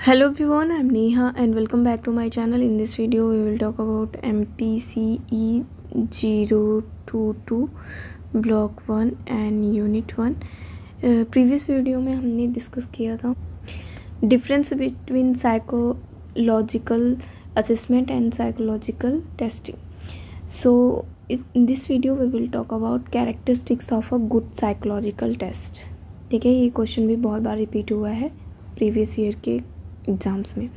Hello everyone, I'm Neha and welcome back to my channel. In this video, we will talk about MPCE 022 Block 1 and Unit 1. Previous video में हमने discuss किया था difference between psychological assessment and psychological testing so in this video we will talk about characteristics of a good psychological test ठीक है ये question भी बहुत बार repeat हुआ है प्रीवियस ईयर के एग्ज़ाम्स में।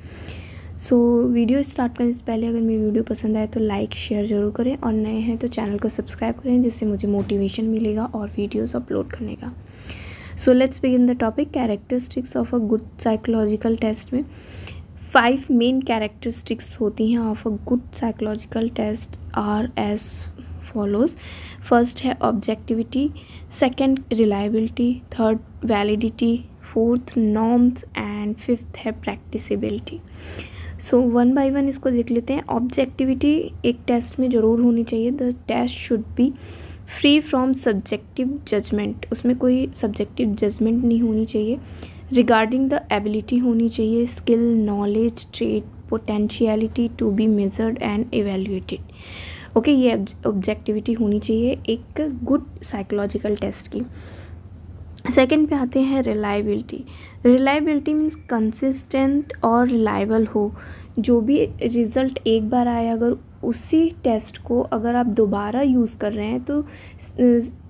सो so, वीडियो स्टार्ट करने से पहले अगर मेरी वीडियो पसंद आए तो लाइक शेयर ज़रूर करें और नए हैं तो चैनल को सब्सक्राइब करें जिससे मुझे मोटिवेशन मिलेगा और वीडियोस अपलोड करने का। So let's begin the topic characteristics of a good psychological test में। फाइव मेन कैरेक्टरिस्टिक्स होती हैं of a good psychological test are as follows first है objectivity second reliability third validity fourth, norms and fifth है practicability. So one by one इसको देख लेते हैं। Objectivity एक टेस्ट में ज़रूर होनी चाहिए। The test should be free from subjective judgement उसमें कोई सब्जेक्टिव जजमेंट नहीं होनी चाहिए। रिगार्डिंग द एबिलिटी होनी चाहिए। Skill knowledge trade potentiality to be measured and evaluated okay ये ऑब्जेक्टिविटी होनी चाहिए एक गुड साइकोलॉजिकल टेस्ट की। सेकेंड पे आते हैं रिलायबिलिटी रिलायबिलिटी मीन्स कंसिस्टेंट और रिलायबल हो. जो भी रिज़ल्ट एक बार आए, अगर उसी टेस्ट को अगर आप दोबारा यूज़ कर रहे हैं तो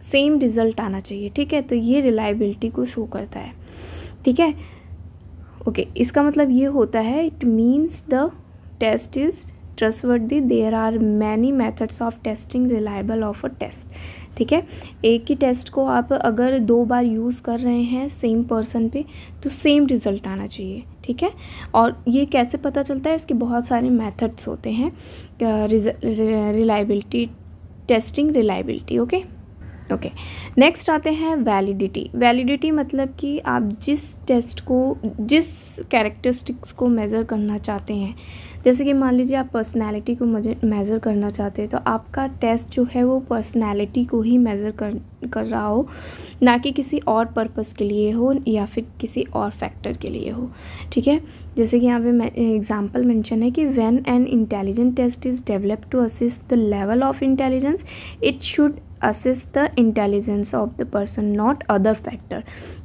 सेम रिज़ल्ट आना चाहिए, ठीक है? तो ये रिलायबिलिटी को शो करता है. ठीक है? ओके इसका मतलब ये होता है it means the test is trustworthy there are many methods of testing reliable of a test ठीक है? एक ही टेस्ट को आप अगर दो बार यूज़ कर रहे हैं सेम पर्सन पे तो सेम रिज़ल्ट आना चाहिए। ठीक है? और ये कैसे पता चलता है? इसके बहुत सारे मेथड्स होते हैं। Reliability testing reliability okay okay next आते हैं वैलिडिटी वैलिडिटी मतलब कि आप जिस टेस्ट को, जिस कैरेक्टरिस्टिक्स को मेज़र करना चाहते हैं। जैसे कि मान लीजिए आप पर्सनैलिटी को मेज़र करना चाहते हैं तो आपका टेस्ट जो है वो पर्सनैलिटी को ही मेज़र कर कर रहा हो। ना कि किसी और पर्पस के लिए हो या फिर किसी और फैक्टर के लिए हो। ठीक है? जैसे कि यहाँ पे एग्जांपल मेंशन है कि when an intelligent test is develop to assist the level of intelligence it should assess the intelligence of the person, not other factor.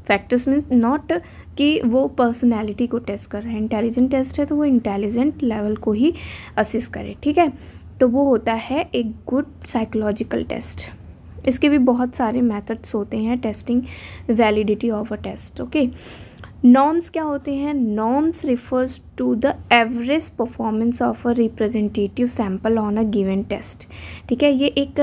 Factors means not कि वो पर्सनैलिटी को टेस्ट कर रहा है। इंटेलिजेंट टेस्ट है तो वो इंटेलिजेंट लेवल को ही असिस करे, ठीक है? तो वो होता है एक गुड साइकोलॉजिकल टेस्ट इसके भी बहुत सारे मेथड्स होते हैं testing validity of a test okay norms क्या होते हैं? Norms refers to the average performance of a representative sample on a given test. ठीक है ये एक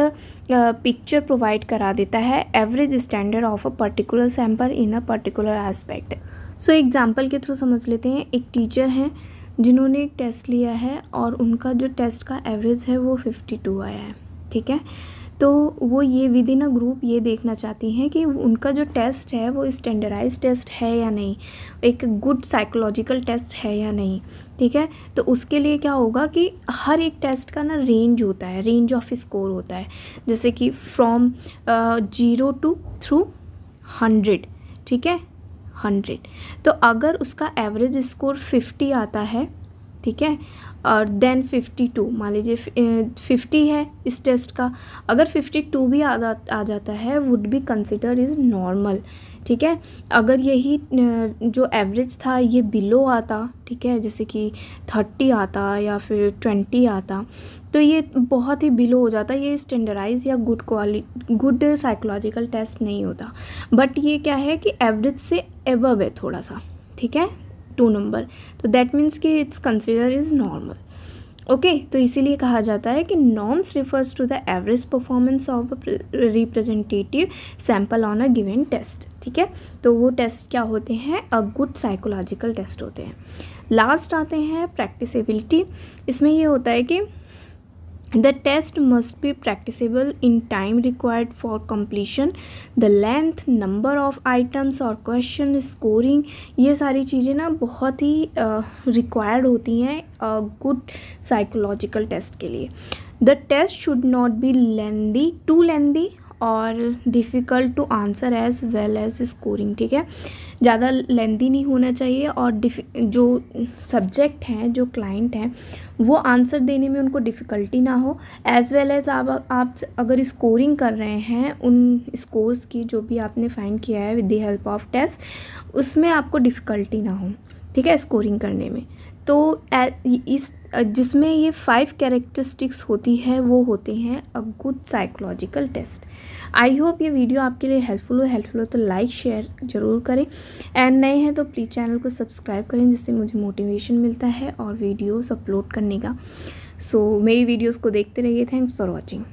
पिक्चर uh, प्रोवाइड करा देता है average standard of a particular sample in a particular aspect. So example के थ्रू समझ लेते हैं एक टीचर हैं जिन्होंने एक टेस्ट लिया है और उनका जो टेस्ट का एवरेज है वो फिफ्टी टू आया है। ठीक है? तो वो ये विद इन अ ग्रुप ये देखना चाहती हैं कि उनका जो टेस्ट है वो स्टैंडर्डाइज टेस्ट है या नहीं? एक गुड साइकोलॉजिकल टेस्ट है या नहीं? ठीक है? तो उसके लिए क्या होगा कि हर एक टेस्ट का ना रेंज होता है रेंज ऑफ़ स्कोर होता है। जैसे कि from zero to through hundred ठीक है? हंड्रेड तो अगर उसका एवरेज स्कोर फिफ्टी आता है ठीक है? और देन फिफ्टी टू मान लीजिए फिफ्टी है इस टेस्ट का। अगर फिफ्टी टू भी आ, जा आ जाता है would be consider is normal ठीक है? अगर यही जो एवरेज था ये बिलो आता ठीक है? जैसे कि थर्टी आता या फिर ट्वेंटी आता तो ये बहुत ही बिलो हो जाता। ये स्टैंडर्डाइज या good quality good psychological test नहीं होता। बट ये क्या है कि एवरेज से एवव है थोड़ा सा ठीक है? Two number. तो दैट मीन्स कि it's consider is normal okay तो इसीलिए कहा जाता है कि norms refers to the average performance of representative sample on a given test ठीक है? तो वो टेस्ट क्या होते हैं? अ गुड साइकोलॉजिकल टेस्ट होते हैं। लास्ट आते हैं प्रैक्टिसेबिलिटी इसमें ये होता है कि the test must be practicable in time required for completion the length number of items or question scoring ये सारी चीज़ें ना बहुत ही uh, होती हैं गुड साइकोलॉजिकल टेस्ट के लिए the test should not be lengthy too lengthy और difficult to answer as well as scoring ठीक है? ज़्यादा लेंदी नहीं होना चाहिए और जो सब्जेक्ट हैं, जो क्लाइंट हैं, वो आंसर देने में उनको डिफ़िकल्टी ना हो। एज़ वेल एज़ आप आप अगर स्कोरिंग कर रहे हैं, उन स्कोर्स की जो भी आपने फाइंड किया है with the help of test उसमें आपको डिफ़िकल्टी ना हो, ठीक है स्कोरिंग करने में। तो इस जिसमें ये फाइव कैरेक्टरिस्टिक्स होती है वो होते हैं a good psychological test I hope ये वीडियो आपके लिए हेल्पफुल हो हेल्पफुल हो तो लाइक शेयर ज़रूर करें. एंड नए हैं तो प्लीज़ चैनल को सब्सक्राइब करें जिससे मुझे मोटिवेशन मिलता है और वीडियोस अपलोड करने का. सो so, मेरी वीडियोस को देखते रहिए. Thanks for watching